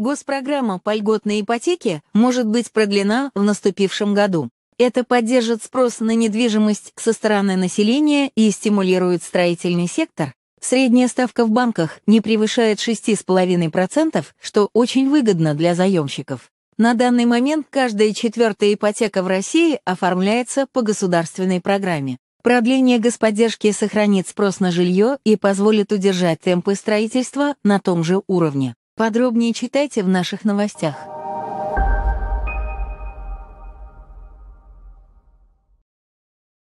Госпрограмма по льготной ипотеке может быть продлена в наступившем году. Это поддержит спрос на недвижимость со стороны населения и стимулирует строительный сектор. Средняя ставка в банках не превышает 6,5%, что очень выгодно для заемщиков. На данный момент каждая четвертая ипотека в России оформляется по государственной программе. Продление господдержки сохранит спрос на жилье и позволит удержать темпы строительства на том же уровне. Подробнее читайте в наших новостях.